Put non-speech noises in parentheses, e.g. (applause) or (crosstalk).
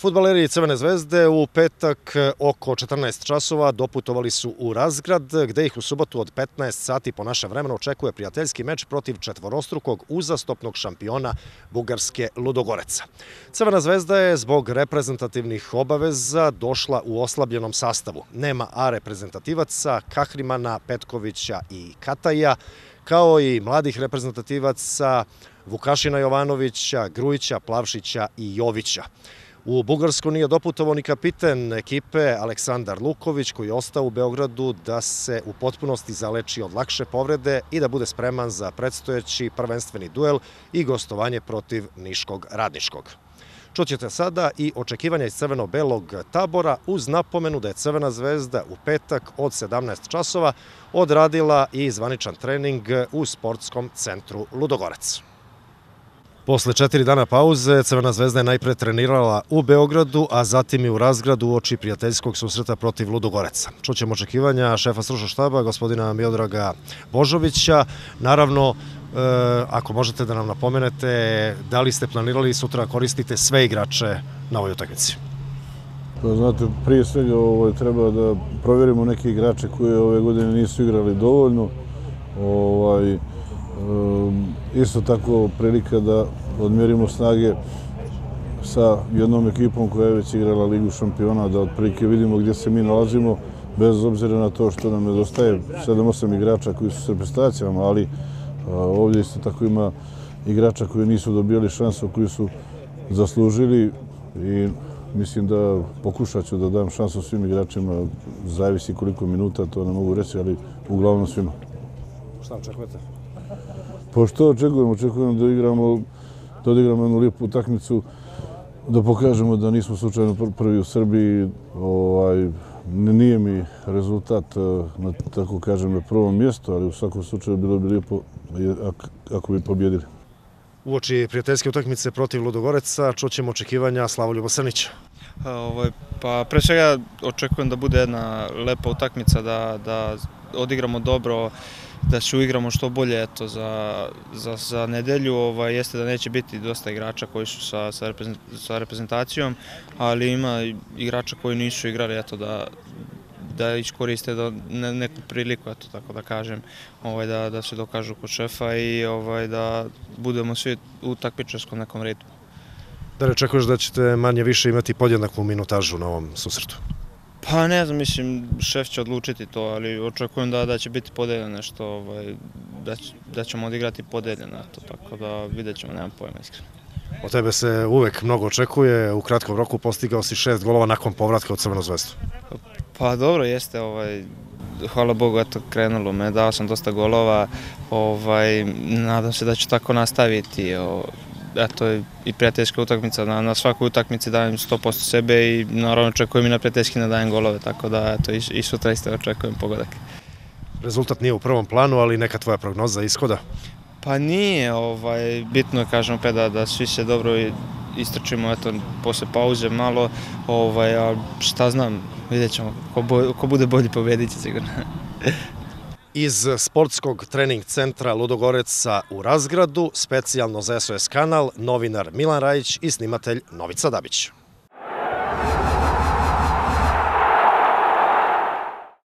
Futbaleri Crvene zvezde u petak oko 14 časova doputovali su u Razgrad, gde ih u subotu od 15 sati po našem vremenu očekuje prijateljski meč protiv četvorostrukog uzastopnog šampiona Bugarske Ludogoreca. Crvena zvezda je zbog reprezentativnih obaveza došla u oslabljenom sastavu. Nema A reprezentativaca, Kahrimana, Petkovića i Kataja, kao i mladih reprezentativaca Vukašina Jovanovića, Grujića, Plavšića i Jovića. U Bugarsku nije doputovao ni kapiten ekipe Aleksandar Luković koji je ostao u Beogradu da se u potpunosti zaleči od lakše povrede i da bude spreman za predstojeći prvenstveni duel i gostovanje protiv Niškog radniškog. Čućete sada i očekivanja iz crveno-belog tabora uz napomenu da je Crvena zvezda u petak od 17 časova odradila i zvaničan trening u sportskom centru Ludogorac. Posle četiri dana pauze, Crvena zvezda je najpre trenirala u Beogradu, a zatim i u Razgradu u oči prijateljskog susreta protiv Ludogoreca. Čućemo očekivanja šefa stručnog štaba, gospodina Miodraga Božovića. Naravno, e, ako možete da nam napomenete, da li ste planirali sutra koristite sve igrače na ovoj utakmici? Pa, znate, prije svega ovo, treba da provjerimo neke igrače koje ove godine nisu igrali dovoljno. Ovaj, isto tako prilika da odmjerimo snage sa jednom ekipom koja je već igrala Ligu šampiona, da otprilike vidimo gdje se mi nalazimo, bez obzira na to što nam nedostaje 7-8 igrača koji su s reprezentacijama, ali ovdje isto tako ima igrača koji nisu dobijali šansu, koji su zaslužili i mislim da pokušat ću da dam šansu svim igračima, zavisi koliko minuta, to ne mogu reći, ali uglavnom svima. Šta očekujete? Pa što očekujem? Očekujem da igramo, da odigramo jednu lijepu utakmicu, da pokažemo da nismo slučajno prvi u Srbiji. Ovaj, nije mi rezultat, eh, na, tako kažem, na prvom mjestu, ali u svakom slučaju bilo bi lijepo ako bi pobjedili. Uoči prijateljske utakmice protiv Ludogoreca čućemo očekivanja Slavoljuba Srnića. Ovaj, pa pre svega očekujem da bude jedna lepa utakmica, da, da odigramo dobro, da se uigramo što bolje eto, za, za, za nedelju. Ovaj, jeste da neće biti dosta igrača koji su sa, sa, reprezentacijom, ali ima igrača koji nisu igrali eto, da, da iskoriste da, ne, neku priliku, eto, tako da kažem, ovaj, da, da se dokažu kod šefa i ovaj, da budemo svi u takmičarskom nekom redu. Da li očekuješ da ćete manje više imati podjednaku minutažu na ovom susretu? Pa ne znam, mislim, šef će odlučiti to, ali očekujem da, da će biti podeljeno nešto, ovaj, da, da ćemo odigrati podeljeno, to, tako da vidjet ćemo, nemam pojma iskreno. Od tebe se uvek mnogo očekuje, u kratkom roku postigao si šest golova nakon povratka od Crveno zvezdu. Pa dobro, jeste, ovaj, hvala Bogu, eto, krenulo me, dao sam dosta golova, ovaj, nadam se da ću tako nastaviti, ovaj, eto, i prijateljska utakmica, na, na svakoj utakmici dajem 100% sebe i naravno očekujem i na prijateljski da dajem golove, tako da eto, i, i sutra isto očekujem pogodak. Rezultat nije u prvom planu, ali neka tvoja prognoza ishoda? Pa nije, ovaj, bitno je, kažem opet, da, da svi se dobro istrčimo, eto, posle pauze malo, ovaj, a šta znam, vidjet ćemo, ko, bo, ko bude bolji pobedit će sigurno. (laughs) iz sportskog trening centra Ludogoreca u Razgradu, specijalno za SOS kanal, novinar Milan Rajić i snimatelj Novica Dabić.